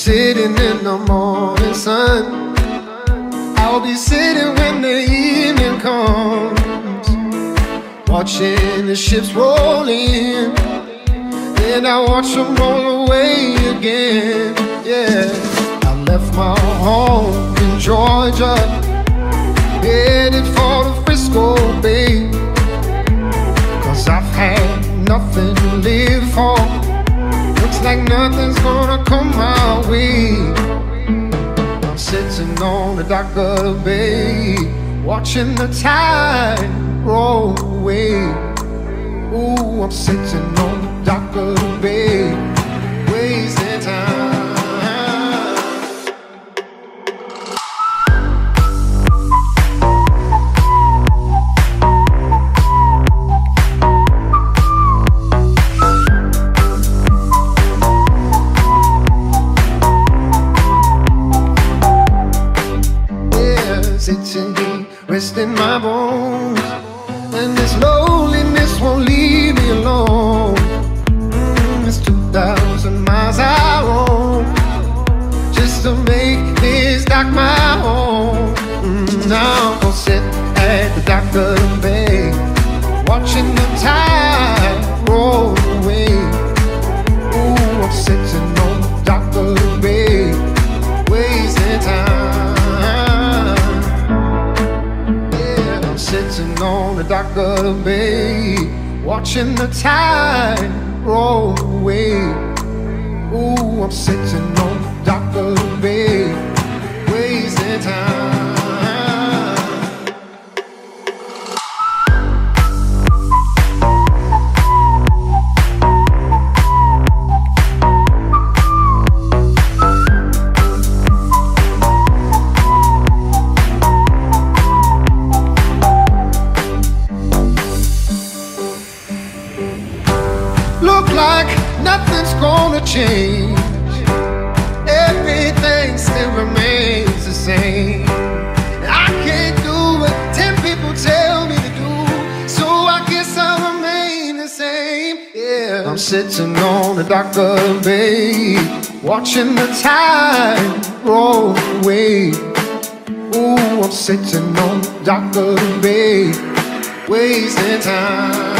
sitting in the morning sun. I'll be sitting when the evening comes, watching the ships roll in. Then I watch them roll away again. Yeah, I left my home in Georgia, headed for the Frisco Bay. Cause I've had nothing to live for. Looks like nothing's come my way. I'm sitting on the dock of the bay, watching the tide roll away. Ooh, I'm sitting Yeah, sitting here, resting my bones. And this loneliness won't leave me alone. Mm, it's 2,000 miles I roam just to make this dock my home. Mm, now I'm gonna sit at the dock the dock of the bay, watching the tide roll away. Ooh, I'm sitting nothing's gonna change. Everything still remains the same. I can't do what ten people tell me to do, so I guess I'll remain the same. Yeah, I'm sitting on the dock of bay, watching the tide roll away. Ooh, I'm sitting on the dock of bay, wasting time.